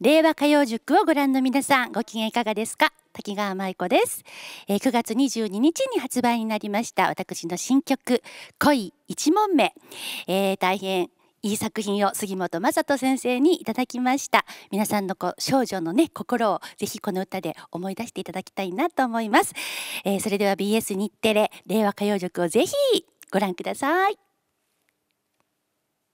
令和歌謡塾をご覧の皆さんご機嫌いかがですか？滝川舞子です、えー、9月22日に発売になりました私の新曲恋一問目、えー、大変いい作品を杉本雅人先生にいただきました。皆さんのこ少女のね心をぜひこの歌で思い出していただきたいなと思います、えー、それでは BS 日テレ令和歌謡塾をぜひご覧ください。